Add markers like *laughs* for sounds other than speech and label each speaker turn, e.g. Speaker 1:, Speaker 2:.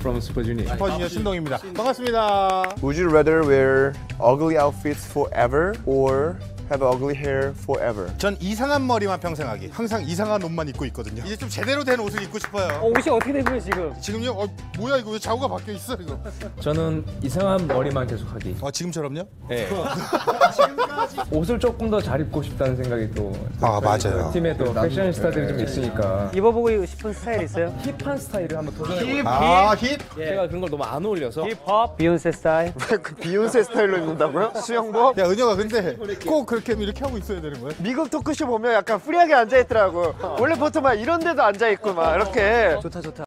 Speaker 1: from Super Junior.
Speaker 2: 슈퍼주니어 신동입니다. 반갑습니다.
Speaker 3: Would you rather wear ugly outfits forever or have ugly hair forever?
Speaker 2: 전 이상한 머리만 평생 하기. 항상 이상한 옷만 입고 있거든요. 이제 좀 제대로 된 옷을 입고 싶어요.
Speaker 4: 어, 옷이 어떻게 된 거예요 지금?
Speaker 2: 지금요? 어, 뭐야 이거 왜 자구가 바뀌어 있어 이거?
Speaker 1: 저는 이상한 머리만 계속 하기.
Speaker 2: 어, 지금처럼요?
Speaker 1: 네. *laughs* 옷을 조금 더 잘 입고 싶다는 생각이 또.
Speaker 2: 아, 맞아요.
Speaker 1: 팀에 또 패셔니스타들이 좀 있으니까
Speaker 4: 입어보고 싶은 스타일 있어요?
Speaker 1: hip한 스타일을 한번 도전해.
Speaker 2: 아, 힙?
Speaker 1: 제가 그런 걸 너무 안 어울려서
Speaker 4: 힙합, Beyoncé 스타일.
Speaker 3: 그 *laughs* Beyoncé 스타일로 입는다고요? 수영복?
Speaker 2: 야, 은혁아 근데 꼭 그렇게 이렇게 하고 있어야 되는 거야?
Speaker 3: 미국 토크쇼 보면 약간 free하게 앉아있더라고 원래 보통 막 이런 데도 앉아있고 막 이렇게
Speaker 4: 좋다 좋다.